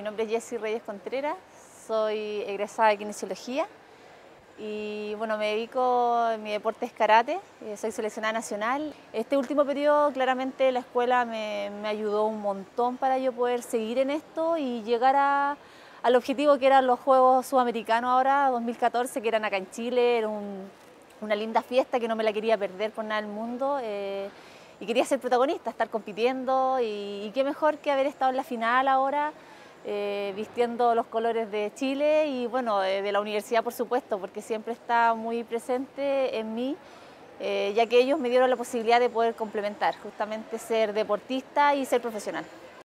mi nombre es Jessie Reyes Contreras, soy egresada de kinesiología y bueno, me dedico, mi deporte es karate, eh, soy seleccionada nacional. Este último periodo claramente la escuela me, ayudó un montón para yo poder seguir en esto y llegar al objetivo que eran los Juegos Sudamericanos ahora, 2014, que eran acá en Chile, era una linda fiesta que no me la quería perder por nada del mundo. Eh, y quería ser protagonista, estar compitiendo y, qué mejor que haber estado en la final ahora, eh, vistiendo los colores de Chile y bueno, de, la universidad por supuesto, porque siempre está muy presente en mí, eh, ya que ellos me dieron la posibilidad de poder complementar, justamente ser deportista y ser profesional.